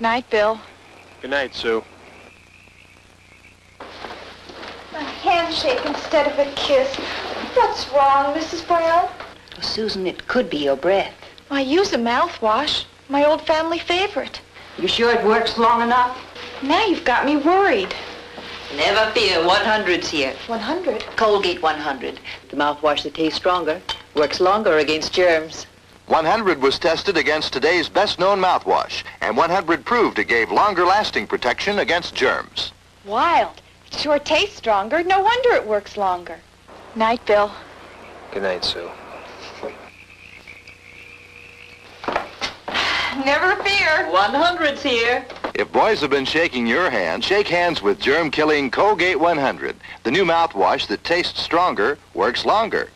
Good night, Bill. Good night, Sue. A handshake instead of a kiss. What's wrong, Mrs. Brown? Well, Susan, it could be your breath. I use a mouthwash. My old family favorite. You sure it works long enough? Now you've got me worried. Never fear, 100's here. 100? Colgate 100. The mouthwash that tastes stronger, works longer against germs. 100 was tested against today's best-known mouthwash, and 100 proved it gave longer-lasting protection against germs. Wild. It sure tastes stronger. No wonder it works longer. Night, Bill. Good night, Sue. Never fear. 100's here. If boys have been shaking your hand, shake hands with germ-killing Colgate 100, the new mouthwash that tastes stronger, works longer.